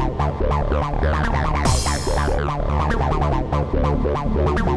Thank you.